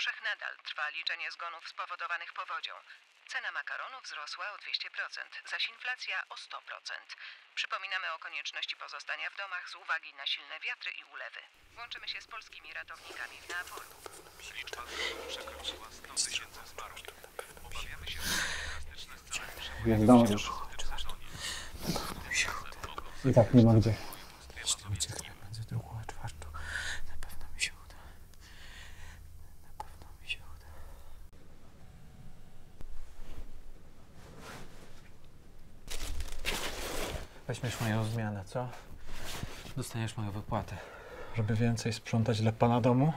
Włoszech nadal trwa liczenie zgonów spowodowanych powodzią. Cena makaronu wzrosła o 200%, zaś inflacja o 100%. Przypominamy o konieczności pozostania w domach z uwagi na silne wiatry i ulewy. Łączymy się z polskimi ratownikami w Neapolu. Liczba przekroczyła 100 tysięcy zmarłych. Obawiamy się, że drastyczne scenariusze Jak dążysz. I tak nie ma gdzie. Jeśli ucieknę między drugą a czwartą, na pewno mi się uda. Na pewno mi się uda. Weźmiesz moją zmianę, co? Dostaniesz moją wypłatę. Żeby więcej sprzątać dla pana domu?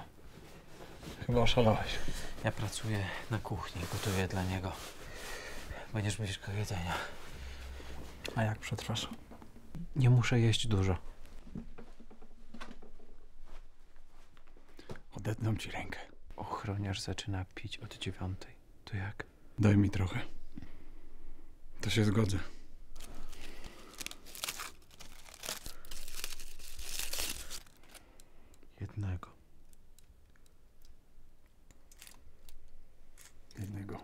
Chyba oszalałeś. Ja pracuję na kuchni, gotuję dla niego. Będziesz mieć go jedzenia. A jak przetrwasz? Nie muszę jeść dużo. Odetnę ci rękę. Ochroniarz zaczyna pić od dziewiątej. To jak? Daj mi trochę. To się zgodzę. Jednego. Jednego.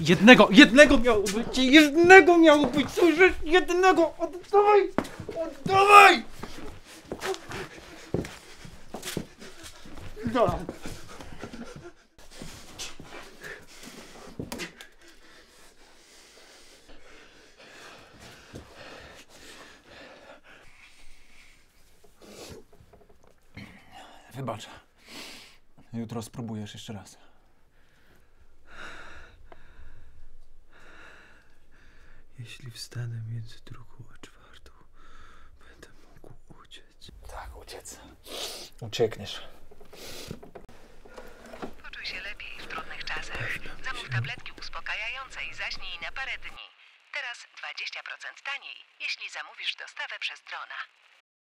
Jednego, jednego miało być, jednego miało być, słyszysz? Jednego, oddawaj, oddawaj! No. Wybacz. Jutro spróbujesz jeszcze raz. Jeśli wstanę między drugą a czwartą, będę mógł uciec. Tak, uciec. Uciekniesz. Poczuj się lepiej w trudnych czasach. Zamów tabletki uspokajające i zaśnij na parę dni. Teraz 20% taniej, jeśli zamówisz dostawę przez drona.